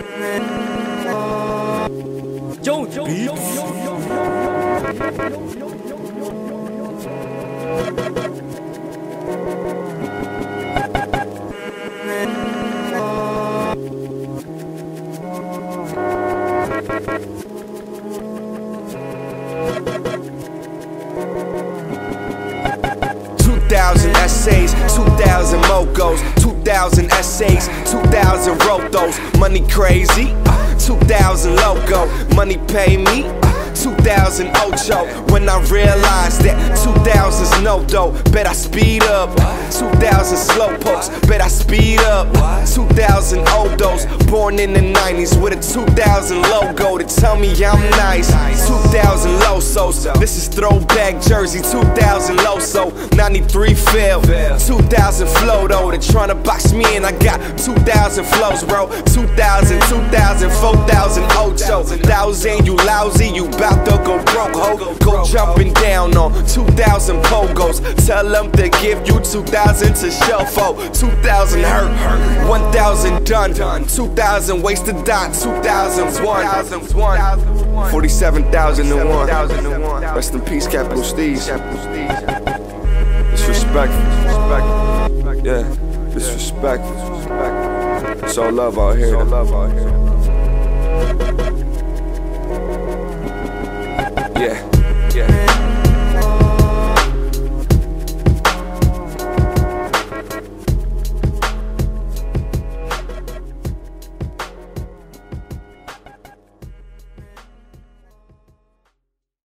Beats. Two essays, two thousand mogos, two thousand essays, two thousand wrote those. Money crazy, uh, two thousand logo, money pay me. Uh, 2000 Ocho When I realized that 2000's no dough. Bet I speed up. 2000 slow pokes Bet I speed up. 2000 Odos Born in the 90s with a 2000 logo To tell me I'm nice. 2000 Losos This is throwback jersey 2000 Loso 93 Phil 2000 Floto They tryna box me in. I got 2000 flows bro. 2000, 2000, 4000 Ocho Thousand you lousy You bout to go broke ho. Go jumping down on 2000 pogos. Tell them to give you 2000 to show for. 2000 hurt 1000 done 2000 wasted dot 2001 47001 Rest in peace Capital Steez Disrespectful Yeah Disrespectful It's all love out here It's all love out here Yeah